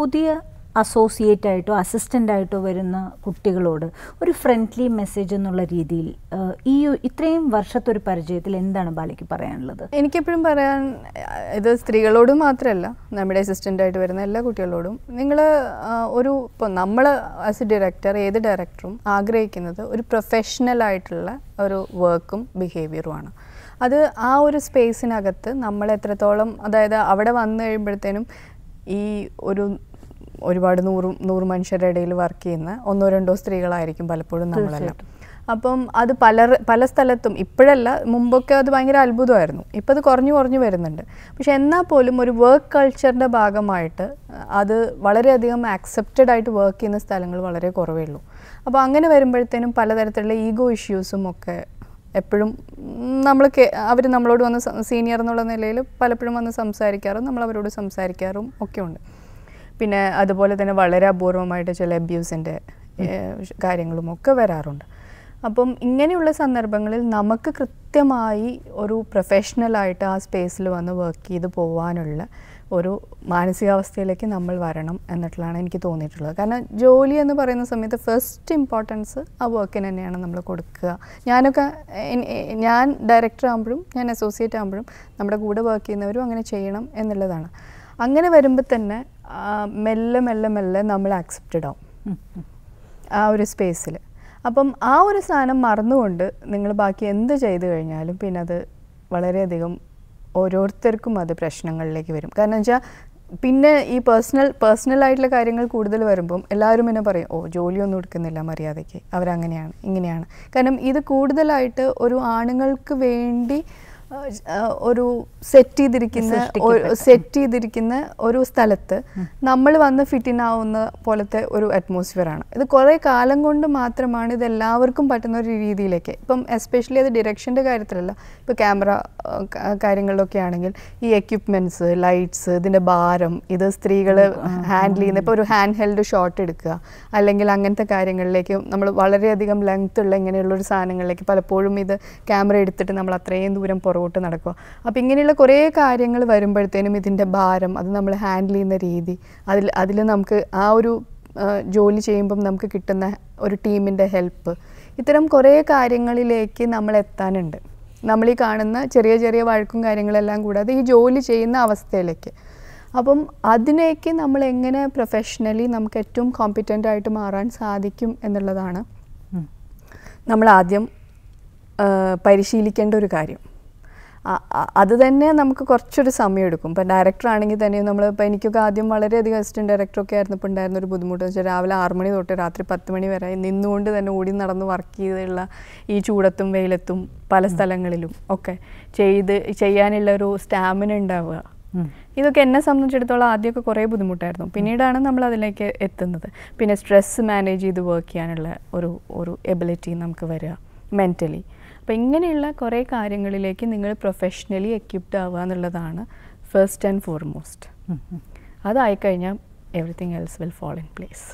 പുതിയ അസോസിയേറ്റ് ആയിട്ടോ അസിസ്റ്റന്റ് ആയിട്ടോ വരുന്ന കുട്ടികളോട് ഒരു ഫ്രണ്ട്ലി മെസ്സേജ് എന്നുള്ള രീതിയിൽ ഈ ഇത്രയും വർഷത്തെ ഒരു പരിചയത്തിൽ എന്താണ് ബാലയ്ക്ക് പറയാനുള്ളത്? എനിക്കെപ്പോഴും പറയാൻ ഇത് സ്ത്രീകളോട് മാത്രമല്ല നമ്മുടെ അസിസ്റ്റന്റ് ആയിട്ട് വരുന്ന എല്ലാ കുട്ടികളോടും നിങ്ങൾ ഒരു ഇപ്പോൾ നമ്മൾ ആസ് എ ഡയറക്ടർ ഏത് ഡയറക്ടറും ആഗ്രഹിക്കുന്നത് ഒരു പ്രൊഫഷണൽ ആയിട്ടുള്ള ഒരു വർക്കും ബിഹേവിയറുമാണ് അത് ആ ഒരു സ്പേസിനകത്ത് നമ്മൾ എത്രത്തോളം അതായത് അവിടെ വന്നു കഴിയുമ്പോഴത്തേനും ഈ ഒരു ഒരുപാട് നൂറ് നൂറ് മനുഷ്യരുടെ ഇടയിൽ വർക്ക് ചെയ്യുന്ന ഒന്നോ രണ്ടോ സ്ത്രീകളായിരിക്കും പലപ്പോഴും നമ്മളെല്ലാം. അപ്പം അത് പല പല സ്ഥലത്തും ഇപ്പോഴല്ല മുമ്പൊക്കെ അത് ഭയങ്കര അത്ഭുതമായിരുന്നു. ഇപ്പം അത് കുറഞ്ഞു കുറഞ്ഞു വരുന്നുണ്ട്. പക്ഷെ എന്നാൽ പോലും ഒരു വർക്ക് കൾച്ചറിന്റെ ഭാഗമായിട്ട് അത് വളരെയധികം ആക്സെപ്റ്റഡ് ആയിട്ട് വർക്ക് ചെയ്യുന്ന സ്ഥലങ്ങൾ വളരെ കുറവേ ഉള്ളൂ. അപ്പോൾ അങ്ങനെ വരുമ്പോഴത്തേനും പലതരത്തിലുള്ള ഈഗോ ഇഷ്യൂസും ഒക്കെ എപ്പോഴും നമ്മൾ അവർ നമ്മളോട് വന്ന് സീനിയർ എന്നുള്ള നിലയിൽ പലപ്പോഴും വന്ന് സംസാരിക്കാറും നമ്മൾ അവരോട് സംസാരിക്കാറും ഒക്കെ ഉണ്ട്. പിന്നെ അതുപോലെ തന്നെ വളരെ അപൂർവമായിട്ട് ചില അബ്യൂസിന്റെ കാര്യങ്ങളും ഒക്കെ വരാറുണ്ട്. അപ്പം ഇങ്ങനെയുള്ള സന്ദർഭങ്ങളിൽ നമുക്ക് കൃത്യമായി ഒരു പ്രൊഫഷണലായിട്ട് ആ സ്പേസിൽ വന്ന് വർക്ക് ചെയ്ത് പോകാനുള്ള ഒരു മാനസികാവസ്ഥയിലേക്ക് നമ്മൾ വരണം എന്നിട്ടുള്ളതാണ് എനിക്ക് തോന്നിയിട്ടുള്ളത്. കാരണം ജോലി എന്ന് പറയുന്ന സമയത്ത് ഫസ്റ്റ് ഇമ്പോർട്ടൻസ് ആ വർക്കിന് തന്നെയാണ് നമ്മൾ കൊടുക്കുക. ഞാനൊക്കെ ഞാൻ ഡയറക്ടർ ആകുമ്പോഴും ഞാൻ അസോസിയേറ്റ് ആകുമ്പോഴും നമ്മുടെ കൂടെ വർക്ക് ചെയ്യുന്നവരും അങ്ങനെ ചെയ്യണം എന്നുള്ളതാണ്. അങ്ങനെ വരുമ്പോൾ തന്നെ മെല്ലെ മെല്ലെ മെല്ലെ നമ്മൾ ആക്സെപ്റ്റഡ് ആവും. ആ ഒരു സ്പേസിൽ അപ്പം ആ ഒരു സാധനം മറന്നുകൊണ്ട് നിങ്ങൾ ബാക്കി എന്ത് ചെയ്തു കഴിഞ്ഞാലും പിന്നെ അത് വളരെയധികം ഓരോരുത്തർക്കും അത് പ്രശ്നങ്ങളിലേക്ക് വരും. കാരണം വെച്ചാൽ പിന്നെ ഈ പേഴ്സണൽ പേഴ്സണൽ ആയിട്ടുള്ള കാര്യങ്ങൾ കൂടുതൽ വരുമ്പം എല്ലാവരും എന്നെ പറയും ഓ ജോലിയൊന്നും എടുക്കുന്നില്ല മര്യാദയ്ക്ക്. അവരങ്ങനെയാണ് ഇങ്ങനെയാണ്. കാരണം ഇത് കൂടുതലായിട്ട് ഒരു ആണുങ്ങൾക്ക് വേണ്ടി ഒരു സെറ്റ് ചെയ്തിരിക്കുന്ന. സെറ്റ് ചെയ്തിരിക്കുന്ന ഒരു സ്ഥലത്ത് നമ്മൾ വന്ന് ഫിറ്റ് ഇൻ ആവുന്ന പോലത്തെ ഒരു അറ്റ്മോസ്ഫിയർ ആണ്. ഇത് കുറേ കാലം കൊണ്ട് മാത്രമാണ് ഇത് എല്ലാവർക്കും പറ്റുന്ന ഒരു രീതിയിലേക്ക്. ഇപ്പം എസ്പെഷ്യലി അത് ഡിറക്ഷന്റെ കാര്യത്തിലല്ല. ഇപ്പോൾ ക്യാമറ കാര്യങ്ങളിലൊക്കെ ആണെങ്കിൽ ഈ എക്യുപ്മെന്റ്സ് ലൈറ്റ്സ് ഇതിന്റെ ഭാരം ഇത് സ്ത്രീകൾ ഹാൻഡിൽ ചെയ്യുന്ന ഇപ്പോൾ ഒരു ഹാൻഡ് ഹെൽഡ് ഷോട്ട് എടുക്കുക. അല്ലെങ്കിൽ അങ്ങനത്തെ കാര്യങ്ങളിലേക്ക് നമ്മൾ വളരെയധികം ലെങ്ത് ഉള്ള ഇങ്ങനെയുള്ള ഒരു സാധനങ്ങളിലേക്ക് പലപ്പോഴും ഇത് ക്യാമറ എടുത്തിട്ട് നമ്മൾ അത്രയും ദൂരം പുറകോട്ട് നടക്കുക. അപ്പോൾ ഇങ്ങനെയുള്ള കുറേ കാര്യങ്ങൾ വരുമ്പോഴത്തേനും ഇതിന്റെ ഭാരം അത് നമ്മൾ ഹാൻഡിൽ ചെയ്യുന്ന രീതി അതിൽ അതിൽ നമുക്ക് ആ ഒരു ജോലി ചെയ്യുമ്പം നമുക്ക് കിട്ടുന്ന ഒരു ടീമിന്റെ ഹെൽപ്പ് ഇത്തരം കുറേ കാര്യങ്ങളിലേക്ക് നമ്മൾ എത്താനുണ്ട്. നമ്മൾ ഈ കാണുന്ന ചെറിയ ചെറിയ വഴക്കും കാര്യങ്ങളെല്ലാം കൂടാതെ ഈ ജോലി ചെയ്യുന്ന അവസ്ഥയിലേക്ക്. അപ്പം അതിനേക്ക് നമ്മൾ എങ്ങനെ പ്രൊഫഷണലി നമുക്ക് ഏറ്റവും കോമ്പിറ്റന്റ് ആയിട്ട് മാറാൻ സാധിക്കും എന്നുള്ളതാണ് നമ്മൾ ആദ്യം പരിശീലിക്കേണ്ട ഒരു കാര്യം. അത് തന്നെ നമുക്ക് കുറച്ചൊരു സമയം എടുക്കും ഇപ്പം ഡയറക്ടർ ആണെങ്കിൽ തന്നെ നമ്മൾ ഇപ്പം എനിക്കൊക്കെ ആദ്യം വളരെയധികം അസിസ്റ്റന്റ് ഡയറക്ടറൊക്കെ ആയിരുന്നപ്പോൾ ഉണ്ടായിരുന്ന ഒരു ബുദ്ധിമുട്ട് വെച്ചാൽ രാവിലെ ആറ് മണി തൊട്ട് രാത്രി പത്ത് മണി വരെ നിന്നുകൊണ്ട് തന്നെ ഓടി നടന്ന് വർക്ക് ചെയ്തുള്ള ഈ ചൂടത്തും വെയിലത്തും പല സ്ഥലങ്ങളിലും ഒക്കെ ചെയ്ത് ചെയ്യാനുള്ള ഒരു സ്റ്റാമിന ഉണ്ടാവുക. ഇതൊക്കെ എന്നെ സംബന്ധിച്ചിടത്തോളം ആദ്യമൊക്കെ കുറേ ബുദ്ധിമുട്ടായിരുന്നു. പിന്നീടാണ് നമ്മൾ അതിലേക്ക് എത്തുന്നത്. പിന്നെ സ്ട്രെസ് മാനേജ് ചെയ്ത് വർക്ക് ചെയ്യാനുള്ള ഒരു ഒരു എബിലിറ്റി നമുക്ക് വരിക. മെന്റലി അപ്പോൾ ഇങ്ങനെയുള്ള കുറേ കാര്യങ്ങളിലേക്ക് നിങ്ങൾ പ്രൊഫഷണലി എക്യുപ്ഡ് ആവുക എന്നുള്ളതാണ് first and foremost അതായിക്കഴിഞ്ഞാൽ everything else will fall in place